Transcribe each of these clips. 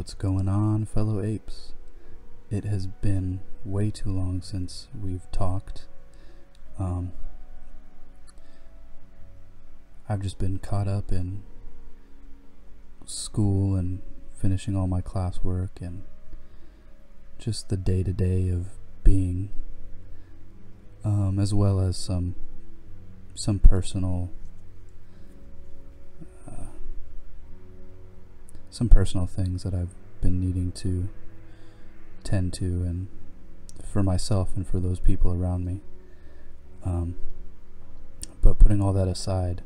What's going on, fellow apes? It has been way too long since we've talked. Um, I've just been caught up in school and finishing all my classwork and just the day to day of being, um, as well as some some personal some personal things that I've been needing to tend to and for myself and for those people around me. Um, but putting all that aside,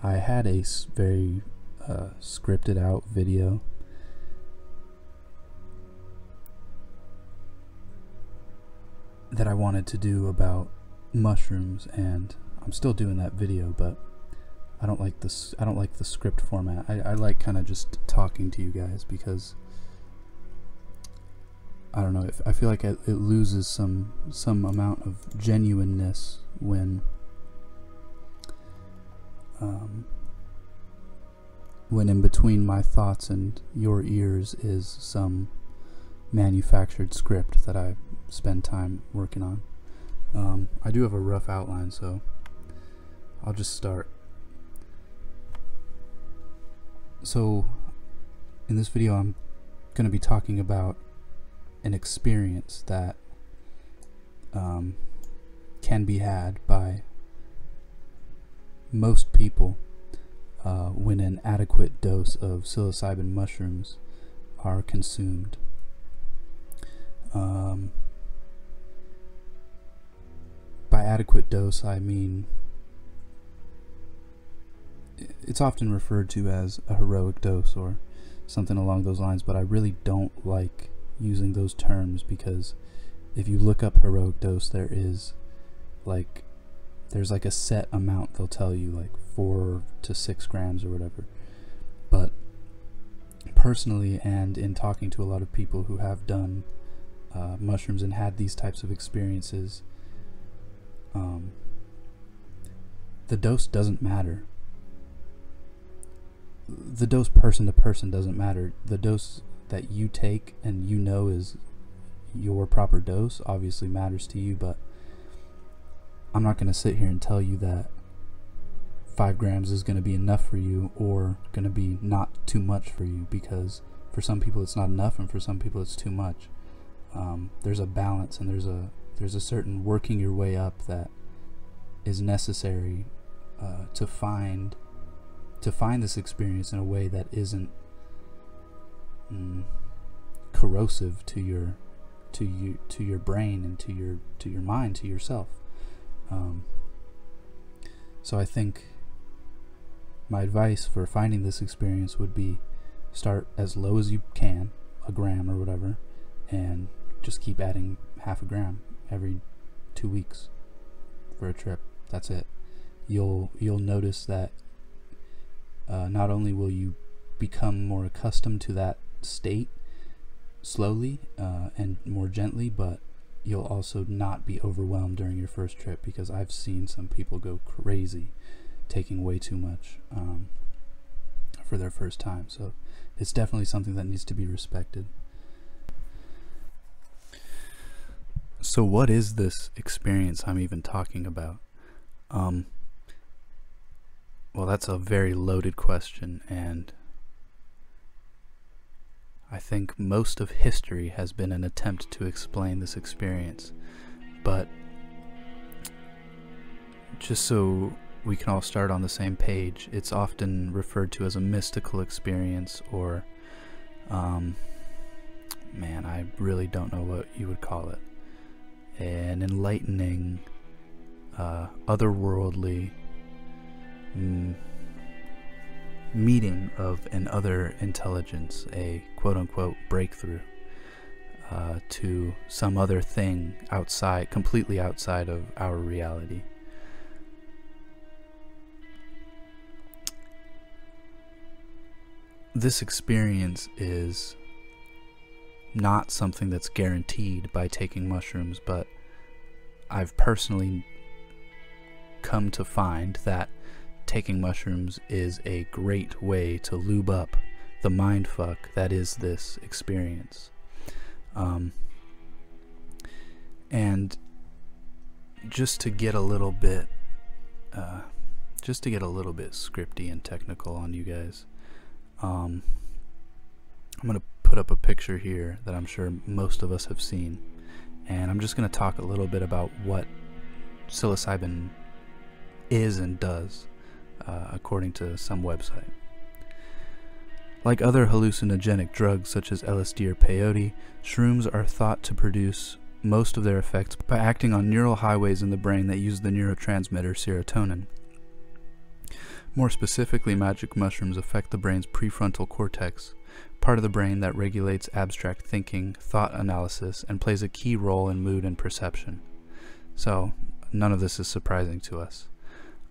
I had a very uh, scripted out video that I wanted to do about mushrooms, and I'm still doing that video, but I don't like this. I don't like the script format. I, I like kind of just talking to you guys because I don't know. If, I feel like it, it loses some some amount of genuineness when um, when in between my thoughts and your ears is some manufactured script that I spend time working on. Um, I do have a rough outline, so I'll just start. So, in this video, I'm going to be talking about an experience that um, can be had by most people uh, when an adequate dose of psilocybin mushrooms are consumed. Um, by adequate dose, I mean it's often referred to as a heroic dose or something along those lines, but I really don't like using those terms because if you look up heroic dose, there is like there's like a set amount they'll tell you, like four to six grams or whatever. But personally, and in talking to a lot of people who have done uh, mushrooms and had these types of experiences, um, the dose doesn't matter. The dose person to person doesn't matter. The dose that you take and you know is your proper dose obviously matters to you, but I'm not going to sit here and tell you that five grams is going to be enough for you or going to be not too much for you because for some people it's not enough and for some people it's too much. Um, there's a balance and there's a there's a certain working your way up that is necessary uh, to find to find this experience in a way that isn't mm, corrosive to your to you to your brain and to your to your mind to yourself. Um, so I think my advice for finding this experience would be start as low as you can, a gram or whatever, and just keep adding half a gram every two weeks for a trip. That's it. You'll you'll notice that uh, not only will you become more accustomed to that state slowly uh, and more gently, but you'll also not be overwhelmed during your first trip because I've seen some people go crazy taking way too much um, for their first time. So it's definitely something that needs to be respected. So, what is this experience I'm even talking about? Um, well, that's a very loaded question, and I think most of history has been an attempt to explain this experience. But just so we can all start on the same page, it's often referred to as a mystical experience or, um, man, I really don't know what you would call it. An enlightening, uh, otherworldly meeting of an other intelligence, a quote unquote breakthrough uh, to some other thing outside, completely outside of our reality. This experience is not something that's guaranteed by taking mushrooms, but I've personally come to find that taking mushrooms is a great way to lube up the mind fuck that is this experience. Um, and just to get a little bit, uh, just to get a little bit scripty and technical on you guys, um, I'm gonna put up a picture here that I'm sure most of us have seen, and I'm just gonna talk a little bit about what psilocybin is and does, uh, according to some website. Like other hallucinogenic drugs such as LSD or peyote, shrooms are thought to produce most of their effects by acting on neural highways in the brain that use the neurotransmitter serotonin. More specifically, magic mushrooms affect the brain's prefrontal cortex, part of the brain that regulates abstract thinking, thought analysis, and plays a key role in mood and perception. So, none of this is surprising to us.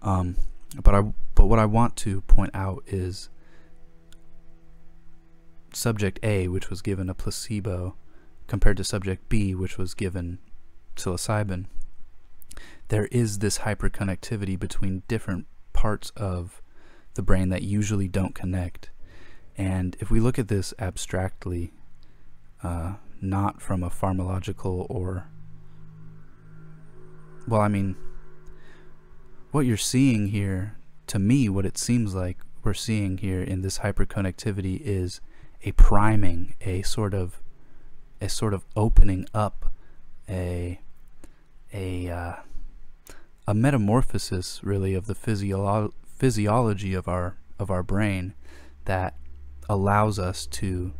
Um, but I, but what I want to point out is subject A, which was given a placebo, compared to subject B, which was given psilocybin, there is this hyperconnectivity between different parts of the brain that usually don't connect. And if we look at this abstractly, uh, not from a pharmacological or, well, I mean, what you're seeing here, to me, what it seems like we're seeing here in this hyperconnectivity is a priming, a sort of a sort of opening up, a a uh, a metamorphosis really of the physio- physiology of our of our brain that allows us to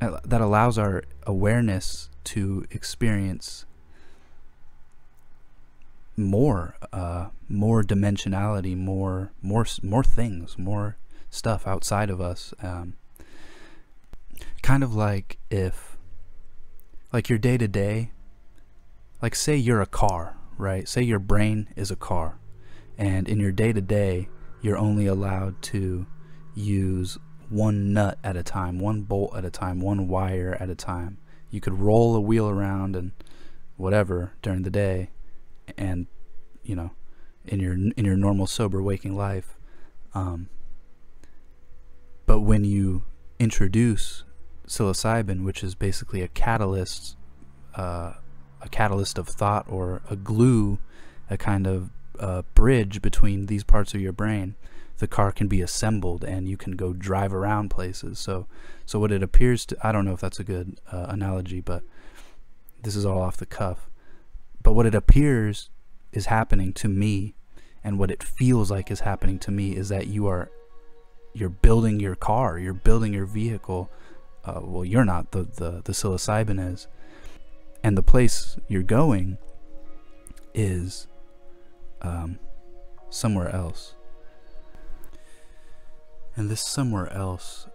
that allows our awareness to experience more uh, more dimensionality more more more things more stuff outside of us um, kind of like if like your day to day like say you're a car right? Say your brain is a car and in your day to day you're only allowed to use one nut at a time one bolt at a time one wire at a time. You could roll a wheel around and whatever during the day and you know in your in your normal sober waking life um, but when you introduce psilocybin, which is basically a catalyst, uh, a catalyst of thought or a glue, a kind of uh, bridge between these parts of your brain. The car can be assembled and you can go drive around places. So, so what it appears to, I don't know if that's a good uh, analogy, but this is all off the cuff. But what it appears is happening to me and what it feels like is happening to me is that you are you're building your car, you're building your vehicle uh, well, you're not, the, the, the psilocybin is. And the place you're going is um, somewhere else. And this somewhere else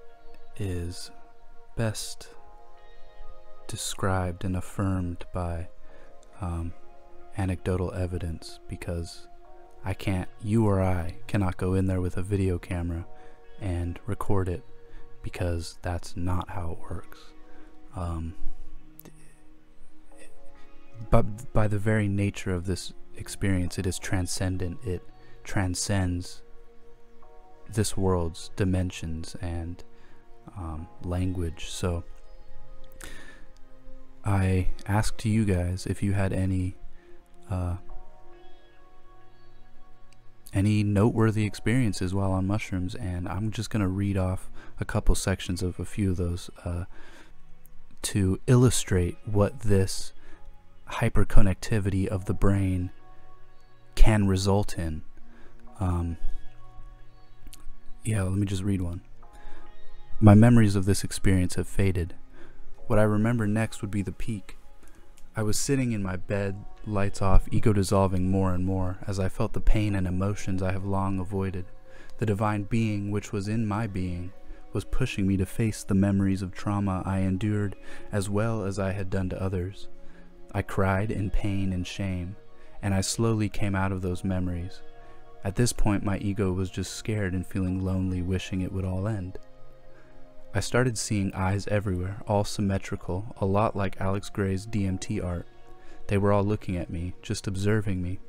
is best described and affirmed by um, anecdotal evidence because I can't, you or I cannot go in there with a video camera and record it because that's not how it works. Um, but by the very nature of this experience, it is transcendent. It transcends this world's dimensions and um, language. So I asked you guys if you had any uh, any noteworthy experiences while on mushrooms, and I'm just going to read off a couple sections of a few of those uh, to illustrate what this hyperconnectivity of the brain can result in. Um, yeah, let me just read one. My memories of this experience have faded. What I remember next would be the peak. I was sitting in my bed, lights off, ego dissolving more and more, as I felt the pain and emotions I have long avoided. The divine being which was in my being was pushing me to face the memories of trauma I endured as well as I had done to others. I cried in pain and shame, and I slowly came out of those memories. At this point, my ego was just scared and feeling lonely, wishing it would all end. I started seeing eyes everywhere, all symmetrical, a lot like Alex Grey's DMT art. They were all looking at me, just observing me.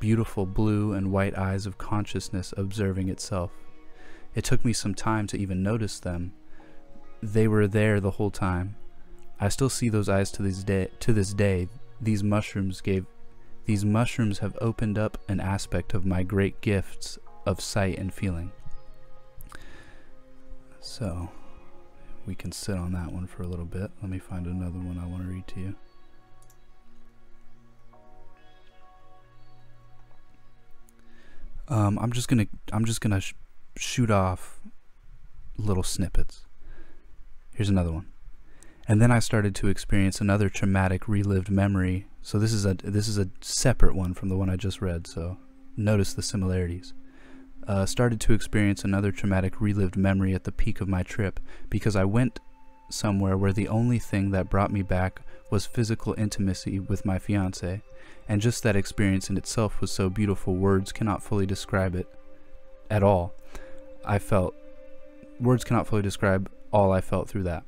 Beautiful blue and white eyes of consciousness observing itself. It took me some time to even notice them. They were there the whole time. I still see those eyes to this day. To this day, these mushrooms gave these mushrooms have opened up an aspect of my great gifts of sight and feeling. So, we can sit on that one for a little bit. Let me find another one I want to read to you. Um, I'm just gonna I'm just gonna sh shoot off little snippets. Here's another one. And then I started to experience another traumatic relived memory. So this is a this is a separate one from the one I just read. So notice the similarities. Uh, started to experience another traumatic relived memory at the peak of my trip because I went somewhere where the only thing that brought me back was physical intimacy with my fiance, and just that experience in itself was so beautiful words cannot fully describe it at all. I felt words cannot fully describe all I felt through that.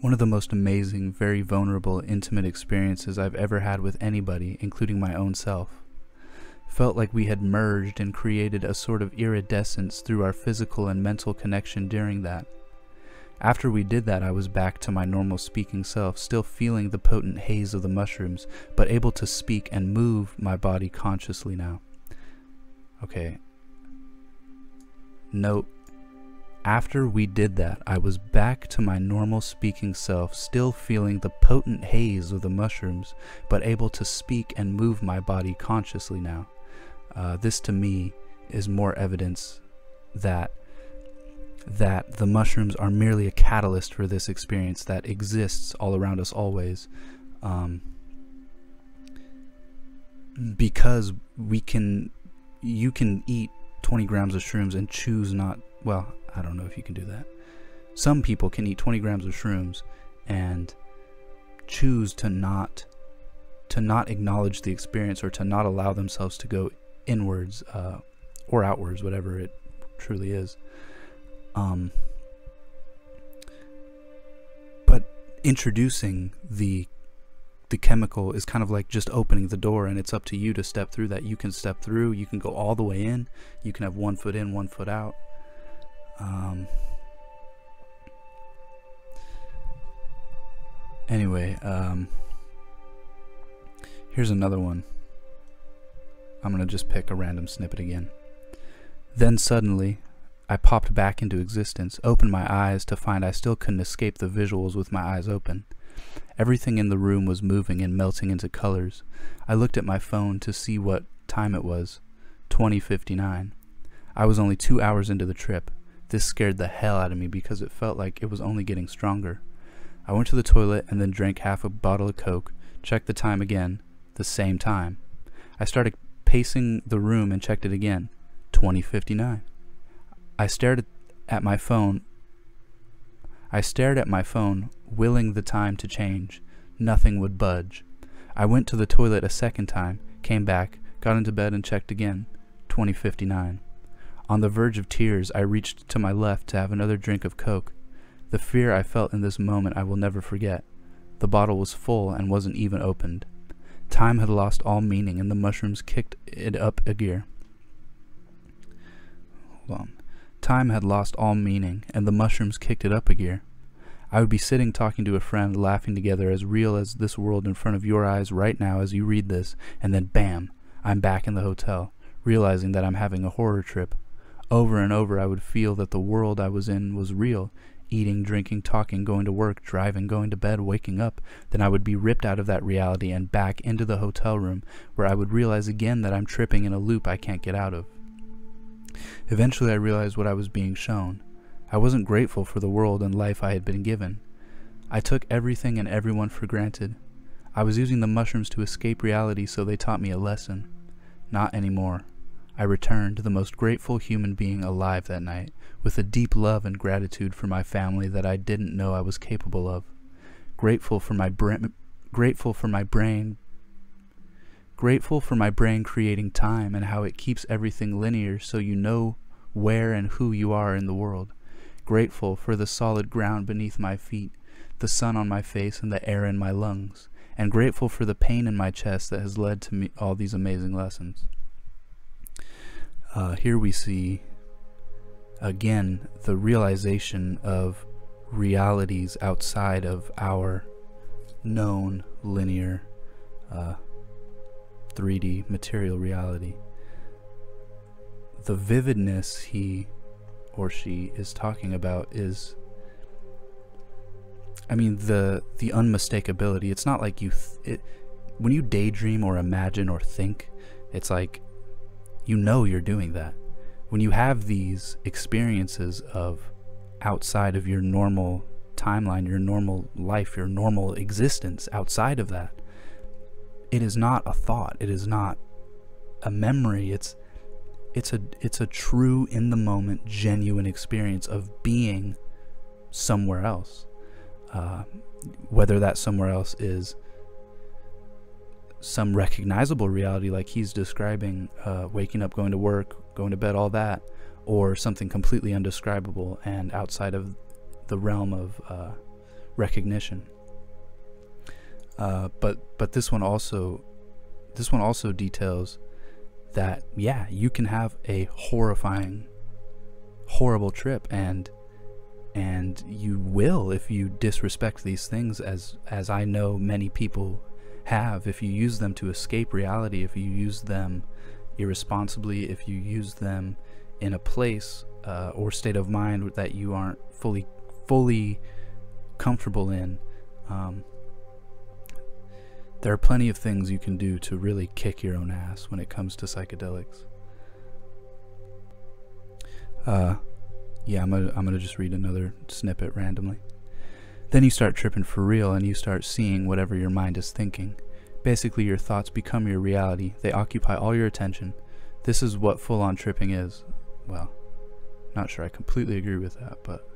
One of the most amazing, very vulnerable, intimate experiences I've ever had with anybody, including my own self. Felt like we had merged and created a sort of iridescence through our physical and mental connection during that. After we did that, I was back to my normal speaking self, still feeling the potent haze of the mushrooms, but able to speak and move my body consciously now. Okay. Note, after we did that, I was back to my normal speaking self, still feeling the potent haze of the mushrooms, but able to speak and move my body consciously now. Uh, this to me is more evidence that that the mushrooms are merely a catalyst for this experience that exists all around us always. Um, because we can, you can eat 20 grams of shrooms and choose not, well, I don't know if you can do that. Some people can eat 20 grams of shrooms and choose to not to not acknowledge the experience or to not allow themselves to go inwards uh, or outwards, whatever it truly is. Um, but introducing the the chemical is kind of like just opening the door and it's up to you to step through that. You can step through you can go all the way in. You can have one foot in one foot out. Um, anyway um, here's another one. I'm gonna just pick a random snippet again. Then suddenly I popped back into existence, opened my eyes to find I still couldn't escape the visuals with my eyes open. Everything in the room was moving and melting into colors. I looked at my phone to see what time it was 2059. I was only two hours into the trip. This scared the hell out of me because it felt like it was only getting stronger. I went to the toilet and then drank half a bottle of Coke, checked the time again, the same time. I started pacing the room and checked it again 2059. I stared at my phone. I stared at my phone, willing the time to change. Nothing would budge. I went to the toilet a second time, came back, got into bed and checked again. 2059. On the verge of tears, I reached to my left to have another drink of Coke. The fear I felt in this moment I will never forget. The bottle was full and wasn't even opened. Time had lost all meaning and the mushrooms kicked it up a gear. Hold on. Time had lost all meaning, and the mushrooms kicked it up a gear. I would be sitting talking to a friend, laughing together, as real as this world in front of your eyes right now as you read this, and then bam, I'm back in the hotel, realizing that I'm having a horror trip. Over and over I would feel that the world I was in was real, eating, drinking, talking, going to work, driving, going to bed, waking up. Then I would be ripped out of that reality and back into the hotel room, where I would realize again that I'm tripping in a loop I can't get out of. Eventually, I realized what I was being shown. I wasn't grateful for the world and life I had been given. I took everything and everyone for granted. I was using the mushrooms to escape reality, so they taught me a lesson. Not anymore. I returned the most grateful human being alive that night, with a deep love and gratitude for my family that I didn't know I was capable of. Grateful for my brain, grateful for my brain Grateful for my brain creating time and how it keeps everything linear so you know where and who you are in the world. Grateful for the solid ground beneath my feet, the sun on my face, and the air in my lungs. And grateful for the pain in my chest that has led to me all these amazing lessons. Uh, here we see again, the realization of realities outside of our known linear uh, 3D material reality. The vividness he or she is talking about is I mean the the unmistakability. It's not like you it when you daydream or imagine or think, it's like you know you're doing that. When you have these experiences of outside of your normal timeline, your normal life, your normal existence outside of that, it is not a thought. It is not a memory. It's it's a it's a true in the moment genuine experience of being somewhere else uh, whether that somewhere else is some recognizable reality like he's describing uh, waking up going to work going to bed all that or something completely undescribable and outside of the realm of uh, recognition uh, but but this one also this one also details that yeah, you can have a horrifying horrible trip and and you will if you disrespect these things as as I know many people have. If you use them to escape reality if you use them irresponsibly if you use them in a place uh, or state of mind that you aren't fully fully comfortable in um, there are plenty of things you can do to really kick your own ass when it comes to psychedelics. Uh, yeah, I'm gonna, I'm gonna just read another snippet randomly. Then you start tripping for real and you start seeing whatever your mind is thinking. Basically, your thoughts become your reality, they occupy all your attention. This is what full on tripping is. Well, not sure I completely agree with that, but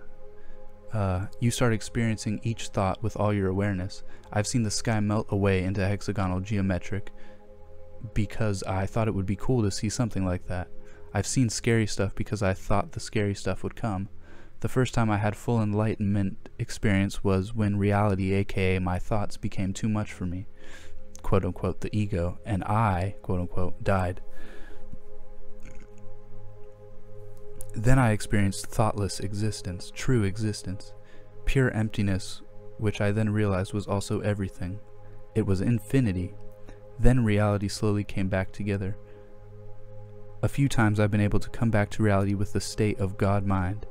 uh, you start experiencing each thought with all your awareness. I've seen the sky melt away into hexagonal geometric because I thought it would be cool to see something like that. I've seen scary stuff because I thought the scary stuff would come. The first time I had full enlightenment experience was when reality, aka my thoughts, became too much for me, quote unquote, the ego, and I, quote unquote, died. Then I experienced thoughtless existence, true existence, pure emptiness, which I then realized was also everything. It was infinity. Then reality slowly came back together. A few times I've been able to come back to reality with the state of God mind,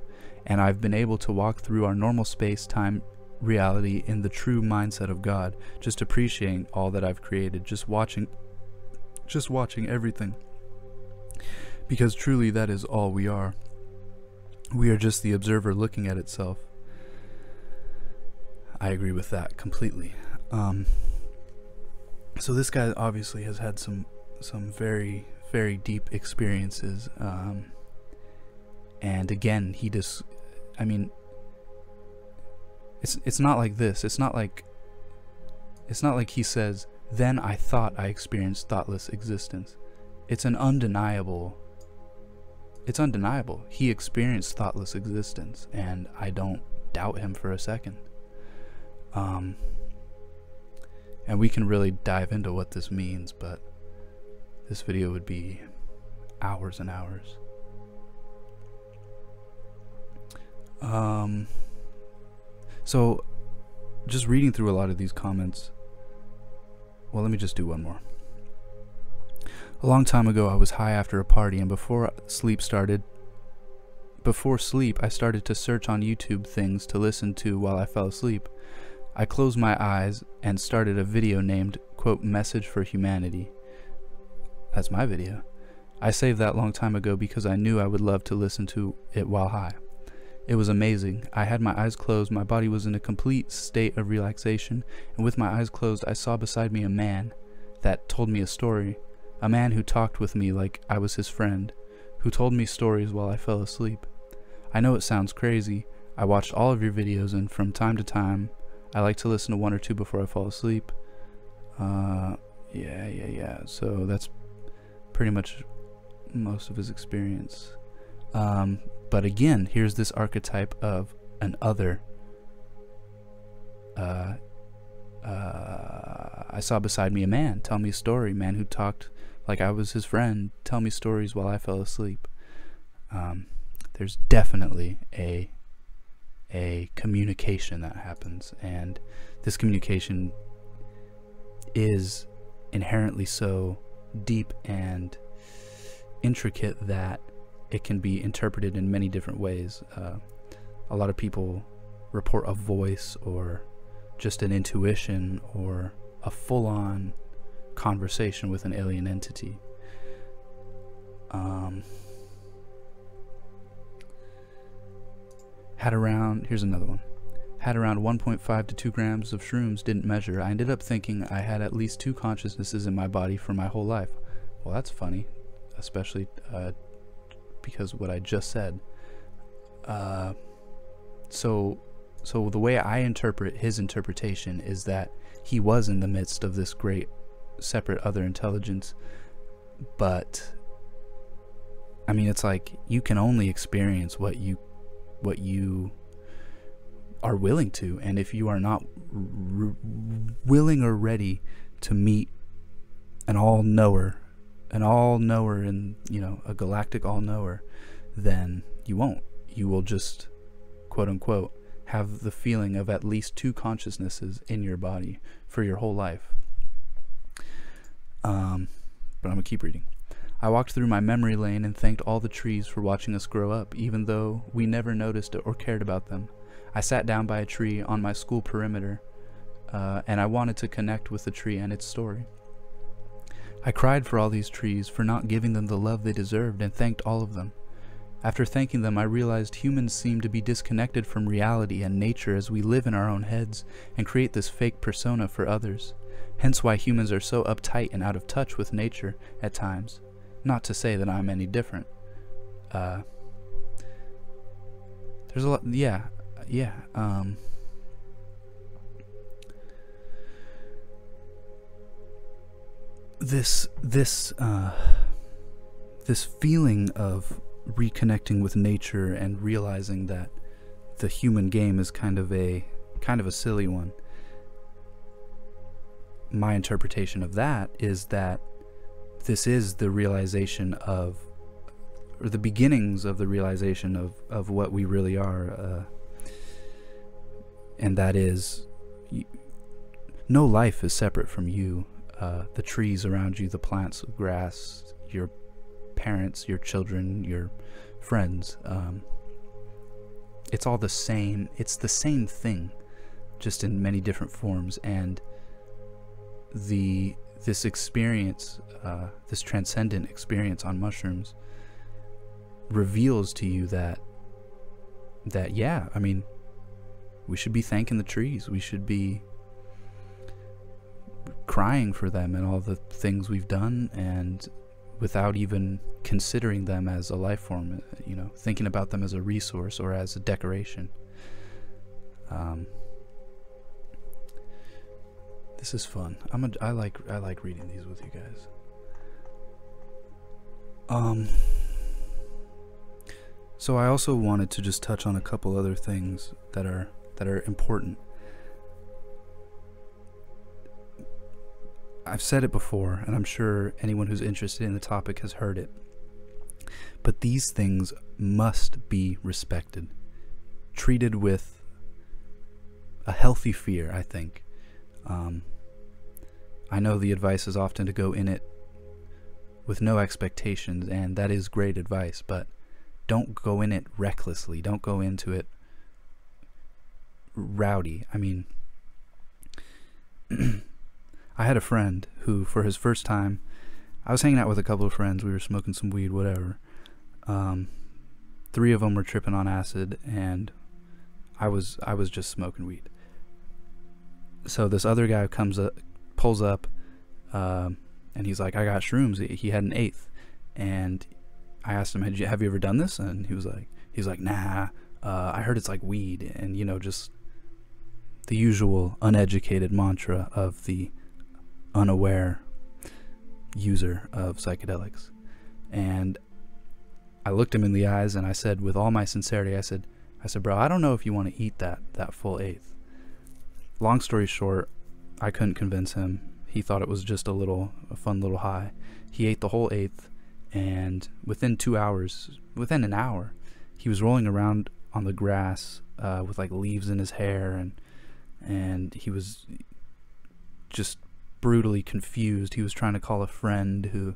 and I've been able to walk through our normal space time reality in the true mindset of God, just appreciating all that I've created, just watching just watching everything. Because truly that is all we are. We are just the observer looking at itself. I agree with that completely. Um, so this guy obviously has had some some very very deep experiences, um, and again he just, I mean, it's it's not like this. It's not like it's not like he says, "Then I thought I experienced thoughtless existence." It's an undeniable it's undeniable. He experienced thoughtless existence, and I don't doubt him for a second. Um, and we can really dive into what this means, but this video would be hours and hours. Um, so, just reading through a lot of these comments. Well, let me just do one more. A long time ago, I was high after a party, and before sleep started, before sleep, I started to search on YouTube things to listen to while I fell asleep. I closed my eyes and started a video named, quote, Message for Humanity. That's my video. I saved that long time ago because I knew I would love to listen to it while high. It was amazing. I had my eyes closed, my body was in a complete state of relaxation, and with my eyes closed, I saw beside me a man that told me a story a man who talked with me like I was his friend, who told me stories while I fell asleep. I know it sounds crazy. I watched all of your videos, and from time to time, I like to listen to one or two before I fall asleep. Uh, yeah, yeah, yeah. So that's pretty much most of his experience. Um, but again, here's this archetype of an other. Uh, uh, I saw beside me a man tell me a story, man who talked like I was his friend, tell me stories while I fell asleep. Um, there's definitely a a communication that happens and this communication is inherently so deep and intricate that it can be interpreted in many different ways. Uh, a lot of people report a voice or just an intuition or a full on conversation with an alien entity. Um, had around, here's another one. Had around 1.5 to 2 grams of shrooms, didn't measure. I ended up thinking I had at least two consciousnesses in my body for my whole life. Well, that's funny, especially uh, because what I just said. Uh, so, so the way I interpret his interpretation is that he was in the midst of this great separate other intelligence, but I mean, it's like you can only experience what you what you are willing to, and if you are not willing or ready to meet an all knower, an all knower, and you know a galactic all knower, then you won't. You will just quote unquote have the feeling of at least two consciousnesses in your body for your whole life. Um, but I'm gonna keep reading. I walked through my memory lane and thanked all the trees for watching us grow up, even though we never noticed or cared about them. I sat down by a tree on my school perimeter, uh, and I wanted to connect with the tree and its story. I cried for all these trees for not giving them the love they deserved and thanked all of them. After thanking them, I realized humans seem to be disconnected from reality and nature as we live in our own heads and create this fake persona for others. Hence why humans are so uptight and out of touch with nature at times. Not to say that I'm any different. Uh, there's a lot, yeah, yeah. Um, this this uh, this feeling of reconnecting with nature and realizing that the human game is kind of a kind of a silly one. My interpretation of that is that this is the realization of, or the beginnings of the realization of, of what we really are. Uh, and that is, you, no life is separate from you. Uh, the trees around you, the plants, grass, your parents, your children, your friends. Um, it's all the same. It's the same thing, just in many different forms. And the this experience, uh, this transcendent experience on mushrooms, reveals to you that that yeah, I mean, we should be thanking the trees. We should be crying for them and all the things we've done, and without even considering them as a life form, you know, thinking about them as a resource or as a decoration. Um, this is fun. I'm a, I like I like reading these with you guys. Um so I also wanted to just touch on a couple other things that are that are important. I've said it before and I'm sure anyone who's interested in the topic has heard it. But these things must be respected, treated with a healthy fear, I think. Um, I know the advice is often to go in it with no expectations, and that is great advice, but don't go in it recklessly. Don't go into it rowdy. I mean, I had a friend who, for his first time, I was hanging out with a couple of friends. We were smoking some weed, whatever. Um, three of them were tripping on acid, and I was I was just smoking weed. So this other guy comes up, pulls up, um, and he's like, "I got shrooms." He had an eighth, and I asked him, "Have you, have you ever done this?" And he was like, "He's like, nah. Uh, I heard it's like weed, and you know, just the usual uneducated mantra of the unaware user of psychedelics." And I looked him in the eyes and I said, with all my sincerity, I said, "I said, bro, I don't know if you want to eat that that full eighth." Long story short, I couldn't convince him. He thought it was just a little, a fun little high. He ate the whole eighth, and within two hours, within an hour, he was rolling around on the grass uh, with like leaves in his hair and and he was just brutally confused. He was trying to call a friend who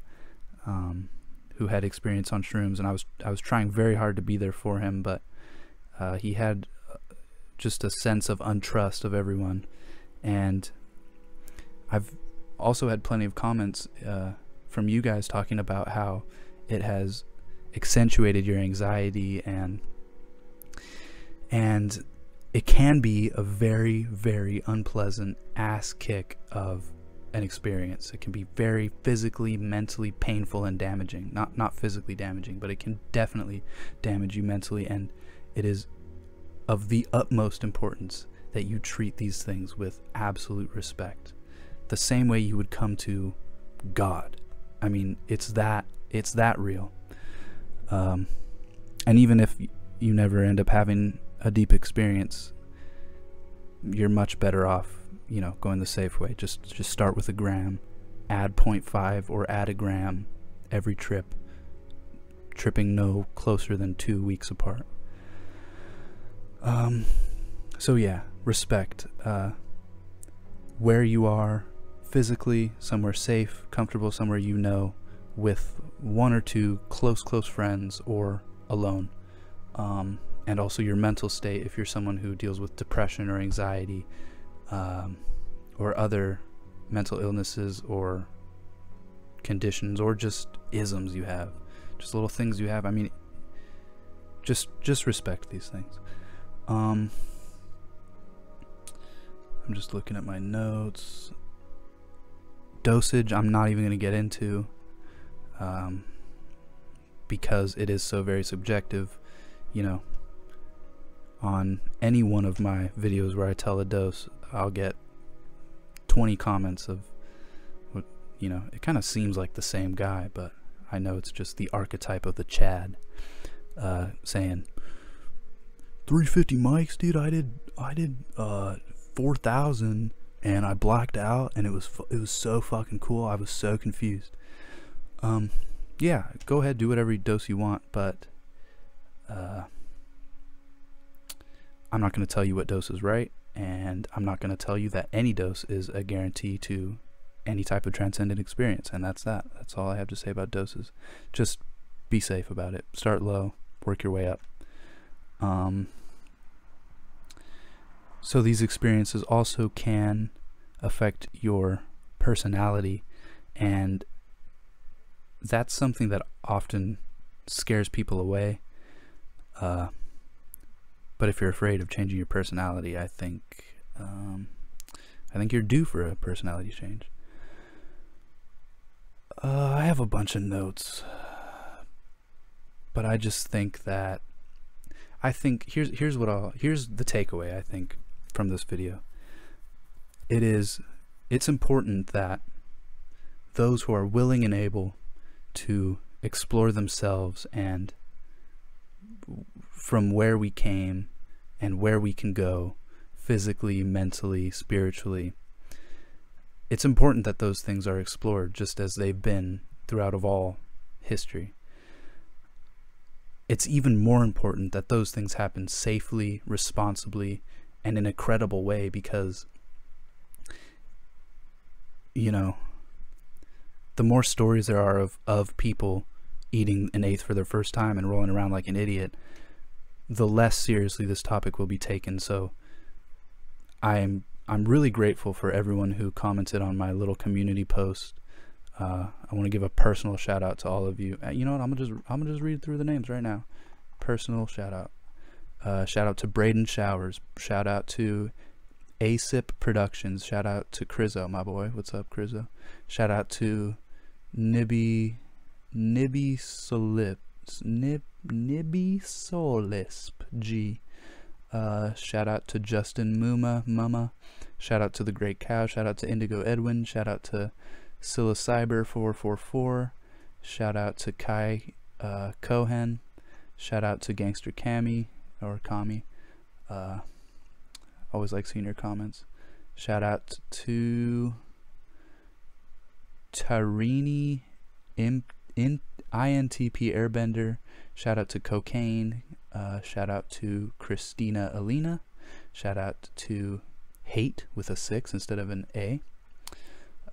um, who had experience on shrooms, and I was I was trying very hard to be there for him, but uh, he had uh, just a sense of untrust of everyone, and I've also had plenty of comments uh, from you guys talking about how it has accentuated your anxiety and and it can be a very very unpleasant ass kick of an experience. It can be very physically mentally painful and damaging. Not not physically damaging but it can definitely damage you mentally and it is of the utmost importance that you treat these things with absolute respect the same way you would come to god i mean it's that it's that real um, and even if you never end up having a deep experience, you're much better off, you know, going the safe way. Just just start with a gram, add 0.5 or add a gram every trip, tripping no closer than two weeks apart. Um, so yeah, respect. Uh, where you are physically, somewhere safe, comfortable, somewhere you know, with one or two close, close friends or alone. Um, and also your mental state if you're someone who deals with depression or anxiety um, or other mental illnesses or conditions or just isms you have just little things you have i mean just just respect these things um i'm just looking at my notes dosage i'm not even going to get into um, because it is so very subjective. You know, on any one of my videos where I tell a dose, I'll get 20 comments of what, you know, it kind of seems like the same guy, but I know it's just the archetype of the Chad uh, saying 350 mics, dude. I did, I did uh, 4,000 and I blacked out and it was, it was so fucking cool. I was so confused. Um, yeah, go ahead, do whatever dose you want, but uh, I'm not going to tell you what dose is right, and I'm not going to tell you that any dose is a guarantee to any type of transcendent experience, and that's that. That's all I have to say about doses. Just be safe about it. Start low, work your way up. Um, so these experiences also can affect your personality and that's something that often scares people away. Uh, but if you're afraid of changing your personality, I think um, I think you're due for a personality change. Uh, I have a bunch of notes, but I just think that I think here's here's what I'll here's the takeaway I think from this video. It is it's important that those who are willing and able to explore themselves and from where we came and where we can go physically, mentally, spiritually. It's important that those things are explored just as they've been throughout of all history. It's even more important that those things happen safely, responsibly, in a credible way because you know, the more stories there are of, of people eating an eighth for their first time and rolling around like an idiot, the less seriously this topic will be taken. So I'm I'm really grateful for everyone who commented on my little community post. Uh, I want to give a personal shout out to all of you. Uh, you know what? I'm gonna just I'm gonna just read through the names right now. Personal shout out. Uh, shout out to Braden Showers. Shout out to ASIP Productions. Shout out to Crizzo, my boy. What's up, Crizzo? Shout out to Nibby Nibby Solip Nib Nibby Solisp G. Uh, shout out to Justin Muma Mama. Shout out to the Great Cow. Shout out to Indigo Edwin. Shout out to Cyber 444. Shout out to Kai uh, Cohen. Shout out to Gangster Cami or Kami. Uh, always like seeing your comments. Shout out to Tarini in, in INTP Airbender. Shout out to Cocaine. Uh, shout out to Christina Alina. Shout out to Hate with a six instead of an A.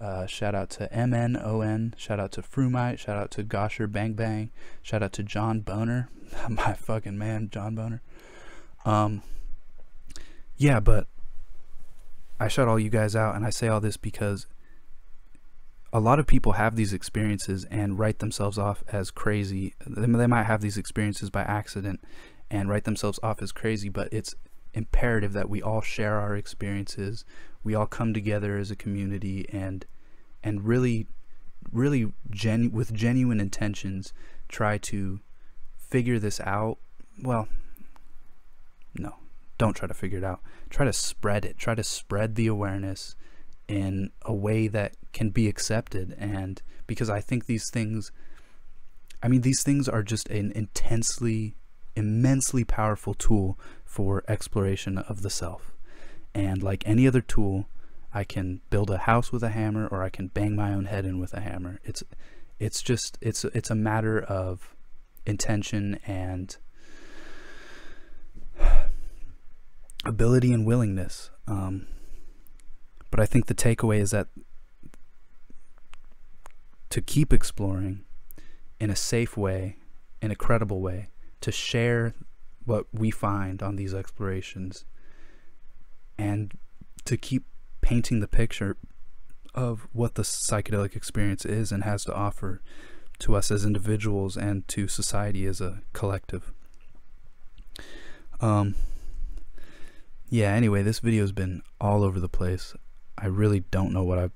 Uh, shout out to MNON. Shout out to Frumite. Shout out to Gosher Bang Bang. Shout out to John Boner. My fucking man, John Boner. Um, yeah, but I shut all you guys out and I say all this because a lot of people have these experiences and write themselves off as crazy. They might have these experiences by accident and write themselves off as crazy, but it's imperative that we all share our experiences. We all come together as a community and and really really genu- with genuine intentions try to figure this out. Well, no. Don't try to figure it out. Try to spread it. Try to spread the awareness in a way that can be accepted and because I think these things I mean these things are just an intensely immensely powerful tool for exploration of the self and like any other tool I can build a house with a hammer or I can bang my own head in with a hammer it's it's just it's it's a matter of intention and ability and willingness um, but I think the takeaway is that to keep exploring in a safe way, in a credible way, to share what we find on these explorations, and to keep painting the picture of what the psychedelic experience is and has to offer to us as individuals and to society as a collective. Um, yeah, anyway, this video has been all over the place. I really don't know what I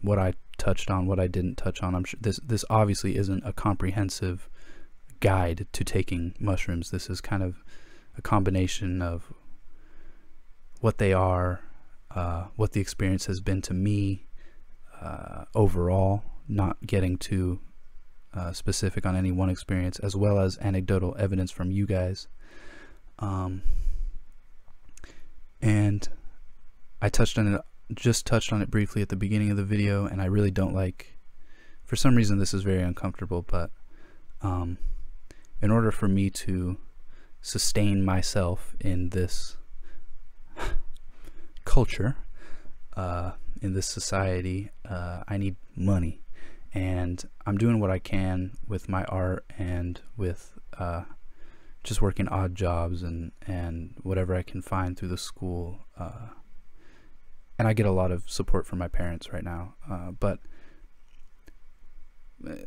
what I touched on, what I didn't touch on. I'm sure this this obviously isn't a comprehensive guide to taking mushrooms. This is kind of a combination of what they are, uh, what the experience has been to me uh, overall, not getting too uh, specific on any one experience, as well as anecdotal evidence from you guys. Um, and I touched on it just touched on it briefly at the beginning of the video, and I really don't like. For some reason, this is very uncomfortable, but um, in order for me to sustain myself in this culture, uh, in this society, uh, I need money. And I'm doing what I can with my art and with uh, just working odd jobs and, and whatever I can find through the school. Uh, and I get a lot of support from my parents right now. Uh, but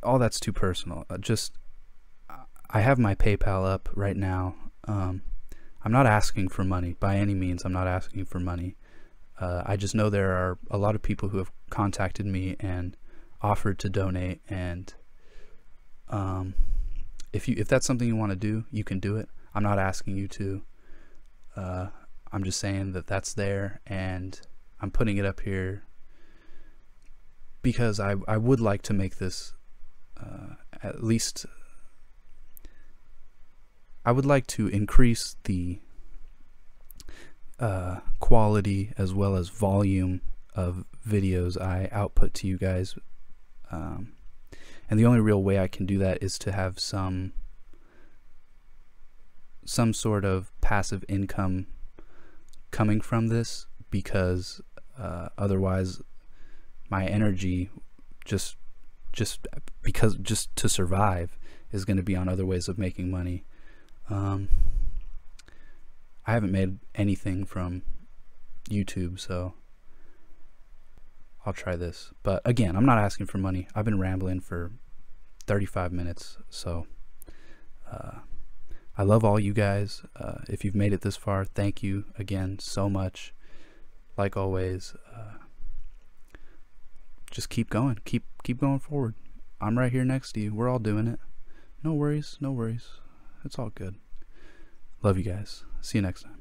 all that's too personal. Uh, just I have my PayPal up right now. Um, I'm not asking for money by any means. I'm not asking for money. Uh, I just know there are a lot of people who have contacted me and offered to donate. And um, if you if that's something you want to do, you can do it. I'm not asking you to. Uh, I'm just saying that that's there and I'm putting it up here because I, I would like to make this uh, at least I would like to increase the uh, quality as well as volume of videos I output to you guys um, and the only real way I can do that is to have some some sort of passive income coming from this because uh, otherwise my energy just just because just to survive is going to be on other ways of making money. Um, I haven't made anything from YouTube so I'll try this but again I'm not asking for money I've been rambling for 35 minutes so uh, I love all you guys uh, if you've made it this far thank you again so much like always, uh, just keep going. Keep keep going forward. I'm right here next to you. We're all doing it. No worries. No worries. It's all good. Love you guys. See you next time.